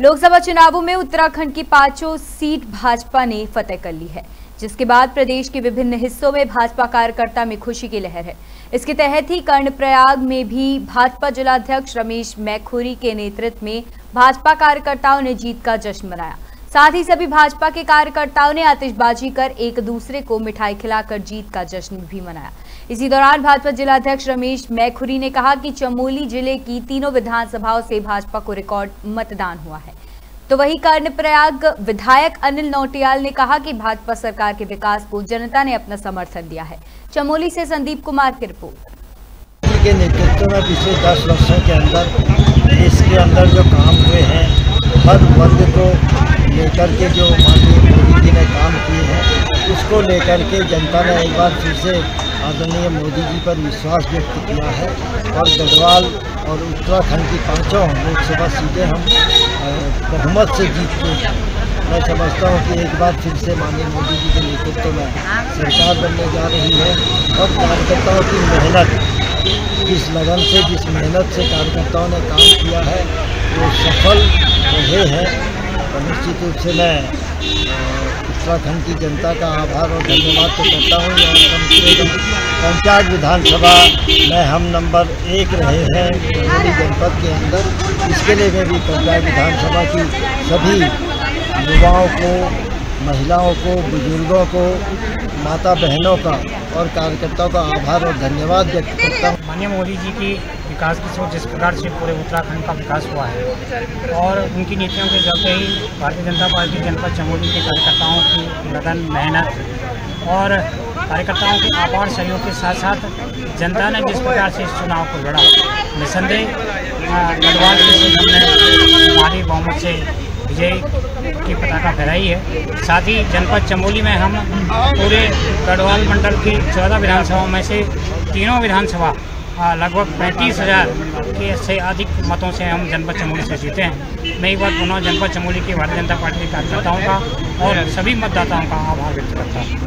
लोकसभा चुनावों में उत्तराखंड की पाँचों सीट भाजपा ने फतेह कर ली है, जिसके बाद प्रदेश के विभिन्न हिस्सों में भाजपा कार्यकर्ता में खुशी की लहर है। इसके तहत ही कर्णप्रयाग में भी भाजपा जिलाध्यक्ष रमेश मैखोरी के नेतृत्व में भाजपा कार्यकर्ताओं ने जीत का जश्न मनाया। साथ ही सभी भाजपा के कार्यकर्ताओं ने आतिशबाजी कर एक दूसरे को मिठाई खिलाकर जीत का जश्न भी मनाया। इसी दौरान भाजपा जिलाध्यक्ष रमेश मैखुरी ने कहा कि चमोली ज़िले की तीनों विधानसभाओं से भाजपा को रिकॉर्ड मतदान हुआ है। तो वही कर्णप्रयाग विधायक अनिल नौटियाल ने कहा कि भाजपा सरकार के विकास को जनता ने अपना समर्थन दिया है। चमोली से संदीप कुमार की रिपोर्ट। के नेतृत्व में पिछले दस वर्षों के अंदर इसके अंदर जो काम हुए हैं, हर वर्ग को लेकर के जो माननीय मोदी जी ने काम किए हैं, उसको लेकर के जनता ने एक बार फिर से आदरणीय मोदी जी पर विश्वास व्यक्त किया है। और गढ़वाल और उत्तराखंड की पाँचों लोकसभा सीटें हम बहुमत से जीत के मैं समझता हूँ कि एक बार फिर से माननीय मोदी जी के नेतृत्व में सरकार बनने जा रही है और कार्यकर्ताओं की मेहनत, जिस लगन से, जिस मेहनत से कार्यकर्ताओं ने काम किया है, वो सफल रहे हैं। और निश्चित रूप से मैं उत्तराखंड की जनता का आभार और धन्यवाद तो करता हूँ। कम से कम पंचायत विधानसभा में हम नंबर एक रहे हैं जनपद के अंदर। इसके लिए मैं भी पंचायत विधानसभा की सभी युवाओं को, महिलाओं को, बुज़ुर्गों को माता बहनों का और कार्यकर्ताओं का आभार और धन्यवाद व्यक्त करता हूँ। माननीय मोदी जी की विकास की सोच जिस प्रकार से पूरे उत्तराखंड का विकास हुआ है और उनकी नीतियों के चलते ही भारतीय जनता पार्टी, जनपद चमोली के कार्यकर्ताओं की लगन, मेहनत और कार्यकर्ताओं के आपार सहयोग के साथ साथ जनता ने जिस प्रकार से इस चुनाव को लड़ा, निसंदेह गढ़वाल की हमने भारी बहुमत से विजय की पताका फहराई है। साथ ही जनपद चमोली में हम पूरे गढ़वाल मंडल की चौदह विधानसभाओं में से तीनों विधानसभा लगभग पैंतीस हज़ार के से अधिक मतों से हम जनपद चमोली से जीते हैं। मैं एक बार पुनः जनपद चमोली की भारतीय जनता पार्टी के कार्यकर्ताओं का और सभी मतदाताओं का आभार व्यक्त करता हूँ।